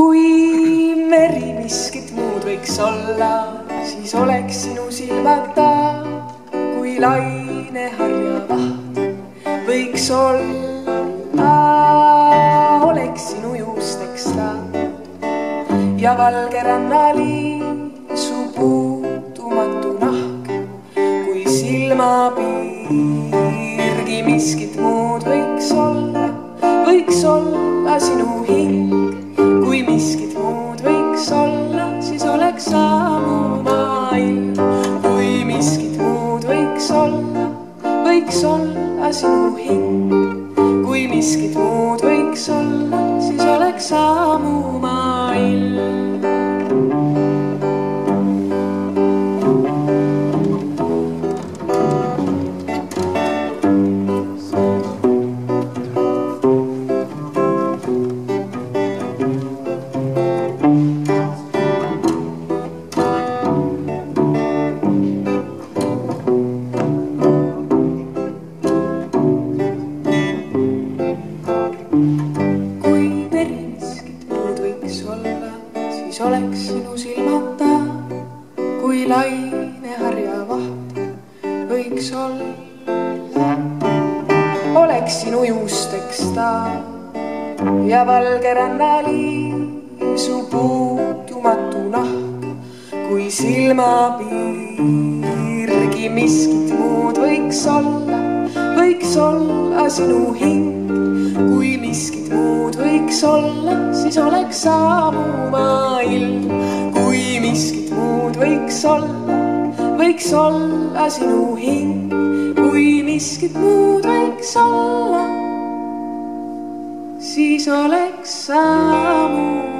kui meri miskit muud võiks olla, siis oleks sinu silmad ta, kui laine harjavaht võiks olla, oleks sinu juusteks ta ja valge rannaliin su puutumatu nahk, kui silmapiirgi miskit muud võiks olla, võiks olla sinu hing kui miskit muud võiks olla, siis oleks ammu maailm. kui miskit muud võiks olla, võiks olla sinu hing. kui miskit muud võiks olla, siis oleks ammu maailm. Siis oleks sinu silmad ta, kui laineharja vaht võiks olla. oleks sinu juusteks ta ja valge rannaliin su puutumatu nahk, kui silmapiirgi miskit muud võiks olla, võiks olla sinu hing kui miskit muud võiks olla, siis oleks ammu maailm. kui miskit muud võiks olla, võiks olla sinu hing. kui miskit muud võiks olla, siis oleks maailm.